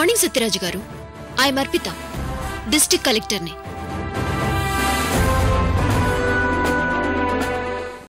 Morning Satyaraju గారు. I'm Arpita district కలెక్టర్ని.